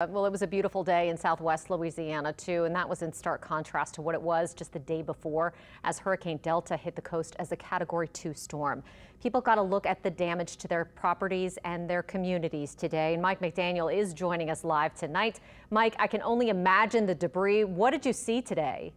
Uh, well, it was a beautiful day in southwest Louisiana, too, and that was in stark contrast to what it was just the day before as Hurricane Delta hit the coast as a Category 2 storm. People got a look at the damage to their properties and their communities today. And Mike McDaniel is joining us live tonight. Mike, I can only imagine the debris. What did you see today?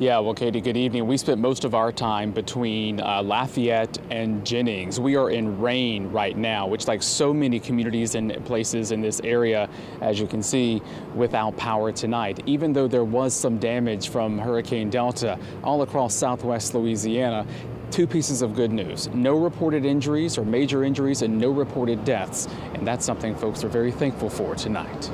Yeah, well, Katie, good evening. We spent most of our time between uh, Lafayette and Jennings. We are in Rayne right now, which, like so many communities and places in this area, as you can see, without power tonight. Even though there was some damage from Hurricane Delta all across southwest Louisiana, two pieces of good news. No reported injuries or major injuries and no reported deaths. And that's something folks are very thankful for tonight.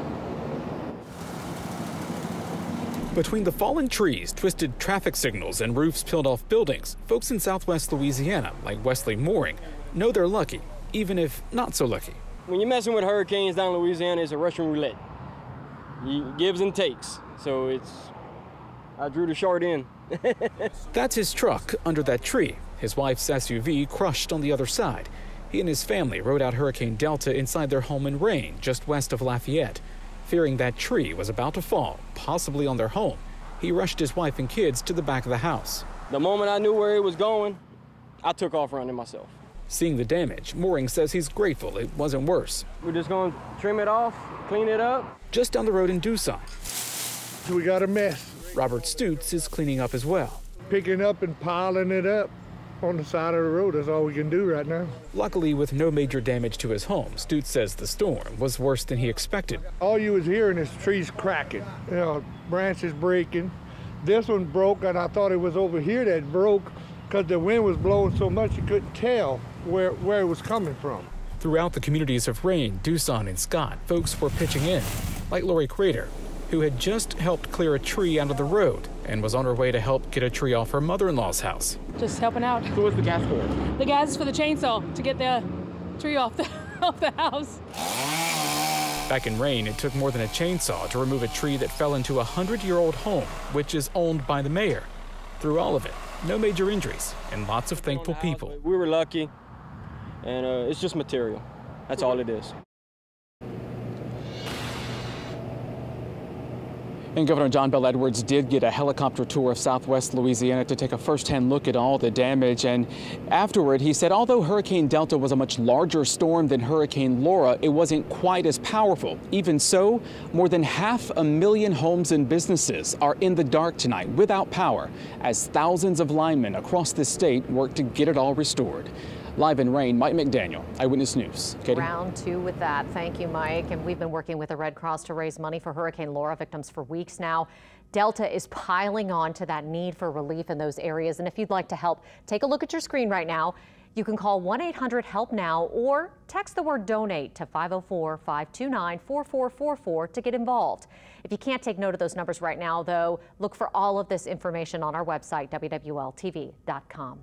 Between the fallen trees, twisted traffic signals, and roofs peeled off buildings, folks in southwest Louisiana, like Wesley Moring, know they're lucky, even if not so lucky. When you're messing with hurricanes down in Louisiana, it's a Russian roulette. It gives and takes. So it's, I drew the short end. That's his truck under that tree. His wife's SUV crushed on the other side. He and his family rode out Hurricane Delta inside their home in Rayne just west of Lafayette. Fearing that tree was about to fall, possibly on their home, he rushed his wife and kids to the back of the house. The moment I knew where it was going, I took off running myself. Seeing the damage, Moring says he's grateful it wasn't worse. We're just going to trim it off, clean it up. Just down the road in Duson. We got a mess. Robert Stutes is cleaning up as well. Picking up and piling it up on the side of the road. That's all we can do right now. Luckily, with no major damage to his home, Stutes says the storm was worse than he expected. All you was hearing is trees cracking, you know, branches breaking. This one broke, and I thought it was over here that broke because the wind was blowing so much you couldn't tell where, where it was coming from. Throughout the communities of Rayne, Duson, and Scott, folks were pitching in, like Lori Crater, who had just helped clear a tree out of the road and was on her way to help get a tree off her mother-in-law's house. Just helping out. So what's the gas for? The gas is for the chainsaw to get the tree off the, off the house. Back in Rayne, it took more than a chainsaw to remove a tree that fell into a 100-year-old home, which is owned by the mayor. Through all of it, no major injuries and lots of thankful people. We were lucky, and uh, it's just material. That's all it is. And Governor John Bel Edwards did get a helicopter tour of southwest Louisiana to take a first-hand look at all the damage. And afterward, he said although Hurricane Delta was a much larger storm than Hurricane Laura, it wasn't quite as powerful. Even so, more than half a million homes and businesses are in the dark tonight without power as thousands of linemen across the state work to get it all restored. Live in Rayne, Mike McDaniel, Eyewitness News. Katie? Round two with that. Thank you, Mike. And we've been working with the Red Cross to raise money for Hurricane Laura victims for weeks now. Delta is piling on to that need for relief in those areas. And if you'd like to help, take a look at your screen right now. You can call 1-800-HELP-NOW or text the word donate to 504-529-4444 to get involved. If you can't take note of those numbers right now, though, look for all of this information on our website, WWLTV.com.